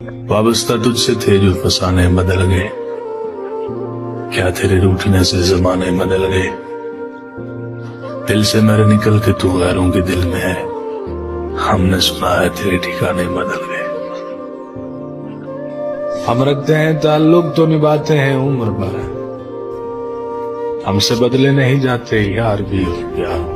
वाबस्ता तुझसे थे जो फसाने बदल गए क्या तेरे रूठने से जमाने बदल गए दिल से मेरे निकल के तू गैरों के दिल में है। हमने सुना है तेरे ठिकाने बदल गए हम रखते हैं, ताल्लुक तो निभाते हैं उम्र भर हमसे बदले नहीं जाते, यार भी हो गया